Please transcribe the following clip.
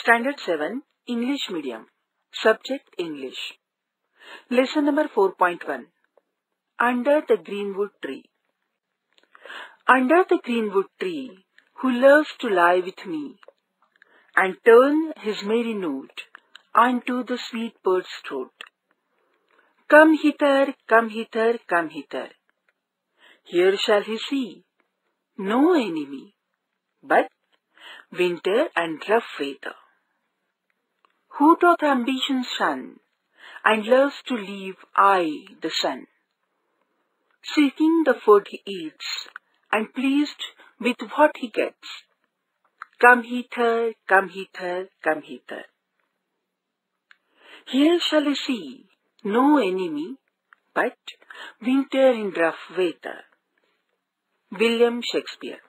Standard 7 English Medium Subject English Lesson number 4.1 Under the Greenwood Tree Under the greenwood tree, who loves to lie with me, and turn his merry note unto the sweet bird's throat. Come hither, come hither, come hither. Here shall he see no enemy, but winter and rough weather. Who doth ambition shun, and loves to leave I the sun, seeking the food he eats, and pleased with what he gets. Come hither, come hither, come hither. Here shall I see no enemy, but winter in rough weather. William Shakespeare